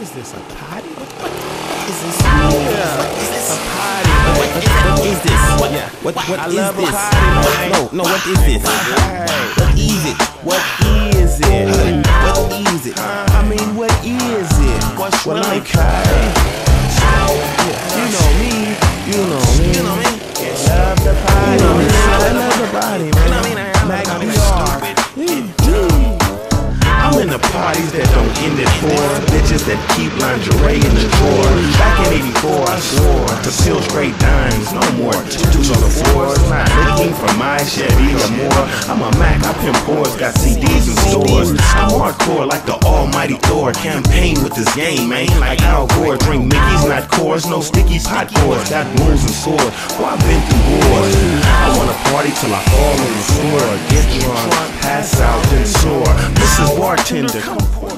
is this? A potty? What, what, what is this? Yeah. What is this? A potty. What, what, what is this? What, yeah. what, what I is love a potty. No, no, what is this? What is it? What is it? What is it? Uh, I mean, what is it? What's well, I'm Kai. You know me. You know me. You know me. Love the body. You know me. I love the body, man. You know me. Like we are. The parties that don't end at four. Bitches that keep lingerie in the drawer. Back in 84, I swore to feel straight dimes. No more tattoos on the floors. Not looking for my Chevy or more. I'm a Mac, I pimp whores, got CDs in stores. I'm hardcore like the almighty Thor. Campaign with this game, man. Like Al Gore. Drink Mickey's, not Coors. No sticky pot cores. Got wounds and sores. Well, I've been through wars. I wanna party till I fall on the floor. Get drunk, pass out. Bartender, come